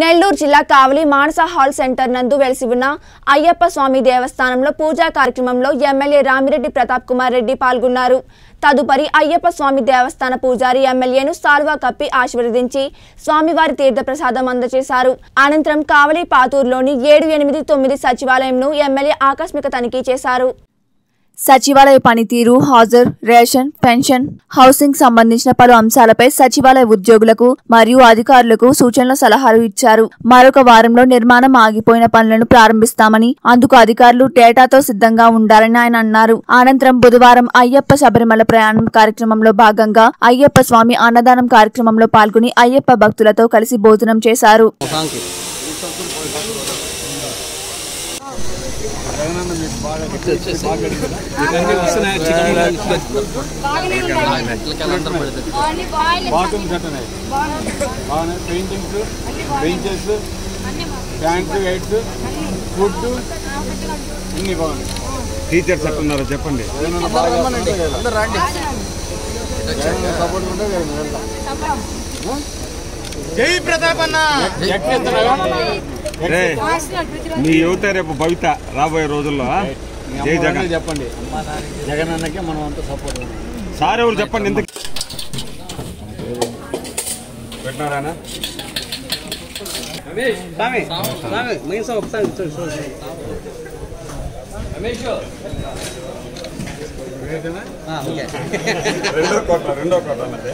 నెల్లూరు జిల్లా కావలి మానస hall centre నందు వెలిసి ఉన్న అయ్యప్ప స్వామి దేవస్థానంలో పూజా కార్యక్రమంలో ఎమ్మెల్యే రామిరెడ్డి ప్రతాప్ కుమార్ రెడ్డి పాల్గొన్నారు. తదుపరి అయ్యప్ప స్వామి దేవస్థాన పూజారి ఎమ్మెల్యేను సాల్వా కప్పి ఆశీర్వదించి స్వామివారి తీర్థప్రసాదం అందజేశారు. అనంతరం కావలి పాతూరులోని ఏడు ఎనిమిది తొమ్మిది సచివాలయంను ఎమ్మెల్యే ఆకస్మిక తనిఖీ చేశారు. సచివాలయ పనితీరు హాజర్ రేషన్ పెన్షన్ హౌసింగ్ సంబంధించిన పలు అంశాలపై సచివాలయ ఉద్యోగులకు మరియు అధికారులకు సూచనల సలహాలు ఇచ్చారు. మరొక వారంలో నిర్మాణం ఆగిపోయిన పనులను ప్రారంభిస్తామని అందుకు అధికారులు డేటాతో సిద్ధంగా ఉండాలని ఆయన అన్నారు. అనంతరం బుధవారం అయ్యప్ప శబరిమల ప్రయాణం కార్యక్రమంలో భాగంగా అయ్యప్ప స్వామి అన్నదానం కార్యక్రమంలో పాల్గొని అయ్యప్ప భక్తులతో కలిసి భోజనం చేశారు. బాత్రూమ్ సెట్ ఉన్నాయి బాగానే paintings benches tanks lights food అన్ని. బాగున్నాయి టీచర్స్ ఎట్టున్నారో చెప్పండి సపోర్ట్ ఉంటే జై ప్రతాప్ అన్న. మీ యువత రేపు భవిత రాబోయే రోజుల్లో జై జగన్. చెప్పండి. జగన్ అన్నకే మనం అంతా సపోర్ట్ సార్ ఎవరు చెప్పండి ఎందుకు? పెట్టినారా స్వామి స్వామి మీసా ఒకసారి చూడు, చూడు, చూడు. ఆ, ఓకే రెండో కోట రెండో కోట అన్నది.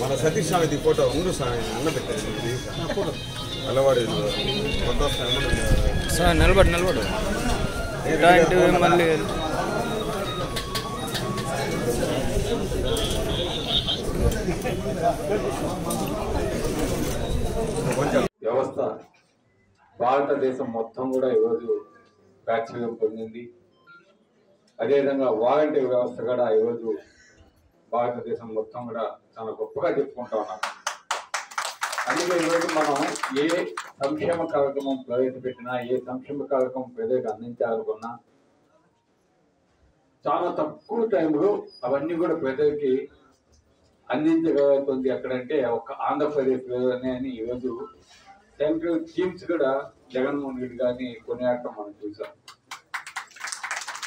మన సతీష్ స్వామిది ఫోటో ఉండు స్వామి అన్న పెట్టారు సార్ నిలబడు నిలబడు. మళ్ళీ వ్యవస్థ భారతదేశం మొత్తం కూడా ఈరోజు ప్రాచుర్యం పొందింది. అదేవిధంగా వాలంటీర్ వ్యవస్థ కూడా ఈరోజు భారతదేశం మొత్తం కూడా చాలా గొప్పగా చెప్పుకుంటా ఉన్నాం. అందుకే ఈరోజు మనం ఏ సంక్షేమ కార్యక్రమం ప్రవేశపెట్టినా ఏ సంక్షేమ కార్యక్రమం ప్రజలకు అందించాలనుకున్నా చాలా తక్కువ టైంలో అవన్నీ కూడా ప్రజలకి అందించగలుగుతుంది. ఎక్కడంటే ఒక ఆంధ్రప్రదేశ్ అని ఈరోజు సెంట్రల్ టీమ్స్ కూడా జగన్మోహన్ రెడ్డి గారిని కొనియాడటం మనం చూసాం.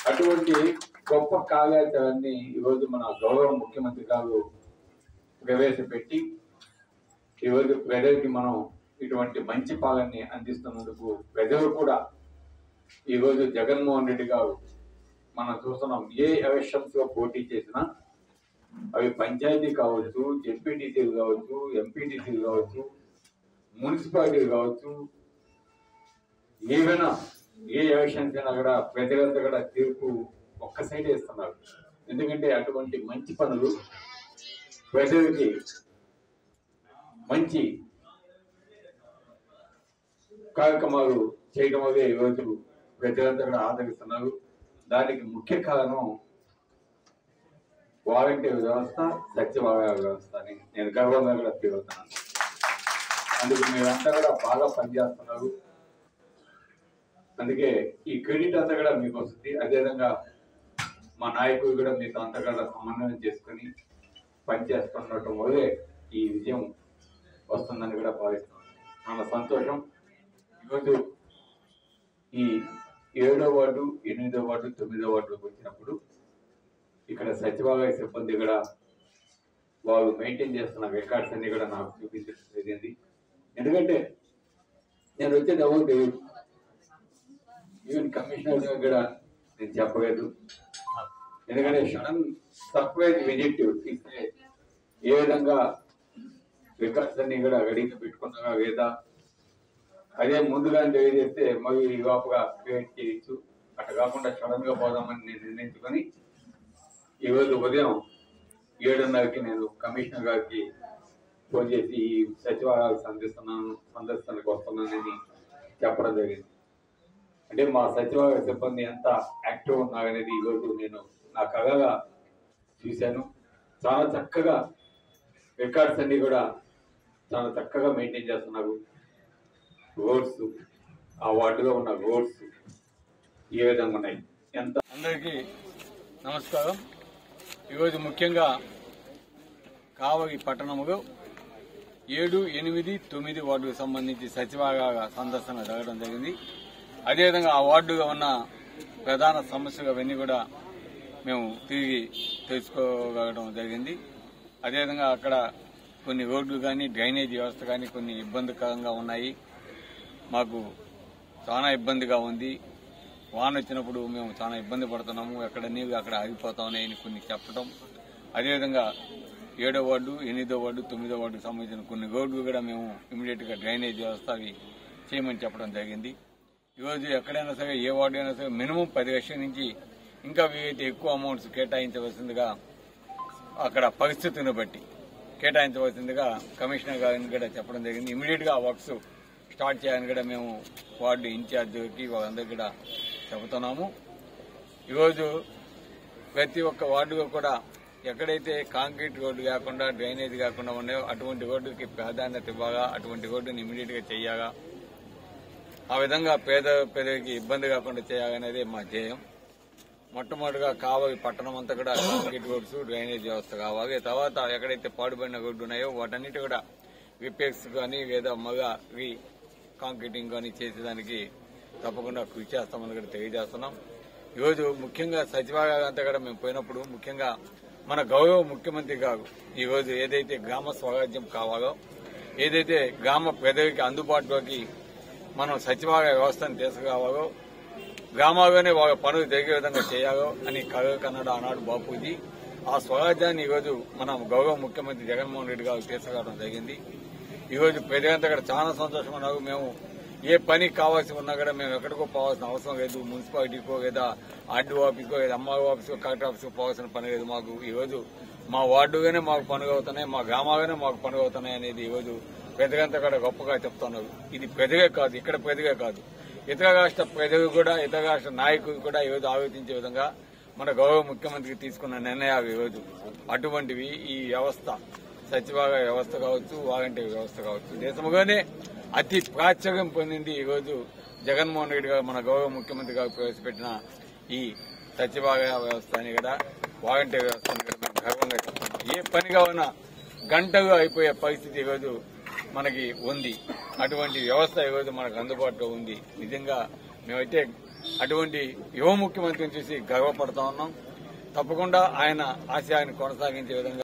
అటువంటి గొప్ప కార్యాచరణని ఈరోజు మన గౌరవ ముఖ్యమంత్రి గారు ప్రవేశపెట్టి ఈరోజు ప్రజలకి మనం ఇటువంటి మంచి పాలనని అందిస్తున్నందుకు ప్రజలు కూడా ఈరోజు జగన్మోహన్ రెడ్డి గారు మనం చూస్తున్నాం ఏ ఎలక్షన్స్లో పోటీ చేసినా అవి పంచాయతీ కావచ్చు జెడ్పీటీసీలు కావచ్చు ఎంపీటీసీలు కావచ్చు మున్సిపాలిటీలు కావచ్చు ఏవైనా ఏ ఎలక్షన్స్ అయినా కూడా ప్రజలంతా కూడా తీర్పు ఒక్క సైడ్ వేస్తున్నారు. ఎందుకంటే అటువంటి మంచి పనులు ప్రజలకి మంచి కార్యక్రమాలు చేయడం వల్లే ఈరోజు ప్రజలంతా కూడా ఆదరిస్తున్నారు. దానికి ముఖ్య కారణం వాలంటీర్ వ్యవస్థ సచివాలయ వ్యవస్థ అని నేను గర్వంగా కూడా తిరుగుతున్నాను అందుకు మీరంతా కూడా బాగా పనిచేస్తున్నారు. అందుకే ఈ క్రెడిట్ అంతా కూడా మీకు వస్తుంది అదేవిధంగా మా నాయకులు కూడా మీతో అంతగా సమన్వయం చేసుకుని పనిచేస్తుండటం వల్లే ఈ విజయం వస్తుందని కూడా భావిస్తున్నాను చాలా సంతోషం. ఈరోజు ఈ ఏడో వార్డు ఎనిమిదో వార్డు తొమ్మిదో వార్డులోకి వచ్చినప్పుడు ఇక్కడ సచివాలయ సిబ్బంది కూడా వాళ్ళు మెయింటైన్ చేస్తున్న రికార్డ్స్ అన్ని కూడా నాకు చూపించడం జరిగింది. ఎందుకంటే నేను వచ్చేది ఎవరు ఈవెన్ కమిషనర్ కూడా నేను చెప్పలేదు. ఎందుకంటే సడన్ సర్ప్రైజ్ విజిట్ ఇస్తే ఏ విధంగా రికార్డ్స్ అన్ని కూడా రెడీగా పెట్టుకున్నారా లేదా అదే ముందుగా తెలియజేస్తే మరి ఈ లోపగా క్రియేట్ చేయొచ్చు. అట్లా కాకుండా సడన్గా పోదామని నేను నిర్ణయించుకొని ఈరోజు ఉదయం ఏడున్నరకి నేను కమిషనర్ గారికి ఫోన్ చేసి ఈ సచివాలయాలు సంధిస్తున్నాను సందర్శనకు వస్తున్నానని చెప్పడం జరిగింది. అంటే మా సచివాలయ సిబ్బంది ఎంత యాక్టివ్ ఉన్నారనేది ఈరోజు నేను నా కళగా చూశాను. చాలా చక్కగా రికార్డ్స్ అన్ని కూడా చాలా చక్కగా మెయింటైన్ చేస్తున్నారు. రోడ్స్ ఆ వార్డులో ఉన్న రోడ్స్ ఏ విధంగా ఉన్నాయి? ఎంత అందరికీ నమస్కారం. ఈరోజు ముఖ్యంగా కావలి పట్టణములో ఏడు ఎనిమిది తొమ్మిది వార్డుకు సంబంధించి సచివాలయ సందర్శన జరగడం జరిగింది. అదేవిధంగా ఆ వార్డుగా ఉన్న ప్రధాన సమస్యలు అవన్నీ కూడా మేము తిరిగి తెలుసుకోగలడం జరిగింది. అదేవిధంగా అక్కడ కొన్ని రోడ్లు కానీ డ్రైనేజ్ వ్యవస్థ కానీ కొన్ని ఇబ్బందికరంగా ఉన్నాయి. మాకు చాలా ఇబ్బందిగా ఉంది. వాన వచ్చినప్పుడు మేము చాలా ఇబ్బంది పడుతున్నాము. ఎక్కడ నీళ్ళు అక్కడ ఆగిపోతా ఉన్నాయని కొన్ని చెప్పడం అదేవిధంగా ఏడో వార్డు ఎనిమిదో వార్డు తొమ్మిదో వార్డుకు సంబంధించిన కొన్ని రోడ్లు కూడా మేము ఇమీడియట్గా డ్రైనేజ్ వ్యవస్థ అవి చేయమని చెప్పడం జరిగింది. ఈరోజు ఎక్కడైనా సరే ఏ వార్డు అయినా సరే మినిమం పది లక్షల నుంచి ఇంకా వీలైతే ఎక్కువ అమౌంట్స్ కేటాయించవలసిందిగా అక్కడ పరిస్థితిని బట్టి కేటాయించవలసిందిగా కమిషనర్ గారిని కూడా చెప్పడం జరిగింది. ఇమీడియట్గా వర్క్స్ స్టార్ట్ చేయాలని కూడా మేము వార్డు ఇన్ఛార్జికి వాళ్ళందరికీ కూడా చెబుతున్నాము. ఈరోజు ప్రతి ఒక్క వార్డులో కూడా ఎక్కడైతే కాంక్రీట్ రోడ్డు కాకుండా డ్రైనేజ్ కాకుండా ఉన్నాయో అటువంటి రోడ్డుకి ప్రాధాన్యత ఇవ్వాలా? అటువంటి రోడ్డుని ఇమీడియట్గా చేయాలా? ఆ విధంగా పేద పేదకి ఇబ్బంది కాకుండా చేయాలనేది మా ధ్యేయం. మొట్టమొదటిగా కావాలి పట్టణం అంతా కూడా కాంక్రీట్ రోడ్స్ డ్రైనేజ్ వ్యవస్థ కావాలి. తర్వాత ఎక్కడైతే పాడుబడిన రోడ్డు ఉన్నాయో వాటన్నిటి కూడా రిపేర్స్ కానీ లేదా మగ రీ కాంక్రీటింగ్ కానీ చేసేదానికి తప్పకుండా కృషి చేస్తామని కూడా తెలియజేస్తున్నాం. ఈరోజు ముఖ్యంగా సచివాలయం అంతా కూడా మేము పోయినప్పుడు ముఖ్యంగా మన గౌరవ ముఖ్యమంత్రి గారు ఈ రోజు ఏదైతే గ్రామ స్వరాజ్యం కావాలో ఏదైతే గ్రామ ప్రజలకి అందుబాటులోకి మనం సచివాలయ వ్యవస్థను తీసుకురావాలో గ్రామాల్లోనే వాళ్ళ పనులు జరిగే విధంగా చేయాలో అని కగ కన్నడ ఆనాడు బాపూజీ ఆ స్వరాజ్యాన్ని ఈరోజు మన గౌరవ ముఖ్యమంత్రి జగన్మోహన్ రెడ్డి గారు తీసుకురావడం జరిగింది. ఈరోజు ప్రజలంతా కూడా చాలా సంతోషంగా ఉన్నారు. మేము ఏ పని కావాల్సి ఉన్నా కూడా మేము ఎక్కడికో పోవాల్సిన అవసరం లేదు. మున్సిపాలిటీకో లేదా ఆర్డీఓ ఆఫీస్కో లేదా ఎంఆర్ఓ ఆఫీస్కో కలెక్టర్ ఆఫీస్కో పోవాల్సిన పని లేదు మాకు. ఈరోజు మా వార్డుగానే మాకు పనులు అవుతున్నాయి మా గ్రామాలుగానే మాకు పనులు అవుతున్నాయి అనేది ఈరోజు పెద్దగంతా కూడా గొప్పగా చెప్తున్నారు. ఇది పెద్దగా కాదు ఇక్కడ పెద్దగా కాదు. ఇతర రాష్ట్ర ప్రజలు కూడా ఇతర రాష్ట్ర నాయకులు కూడా ఈరోజు ఆలోచించే విధంగా మన గౌరవ ముఖ్యమంత్రికి తీసుకున్న నిర్ణయాలు ఈరోజు అటువంటివి ఈ వ్యవస్థ సచివాలయ వ్యవస్థ కావచ్చు వాలంటీర్ వ్యవస్థ కావచ్చు. దేశంలోనే అతి ప్రాచుర్యం పొందింది ఈరోజు జగన్మోహన్ రెడ్డి గారు మన గౌరవ ముఖ్యమంత్రి గారు ప్రవేశపెట్టిన ఈ సచివాలయ వ్యవస్థ అని కూడా వాలంటీర్ వ్యవస్థ అని కూడా గర్వంగా చెప్తున్నాం ఏ పని కావునా గంటగా అయిపోయే పరిస్థితి ఈరోజు మనకి ఉంది. అటువంటి వ్యవస్థ ఈరోజు మనకు అందుబాటులో ఉంది. నిజంగా మేమైతే అటువంటి యువ ముఖ్యమంత్రిని చూసి గర్వపడతా ఉన్నాం. తప్పకుండా ఆయన ఆశయాన్ని కొనసాగించే విధంగా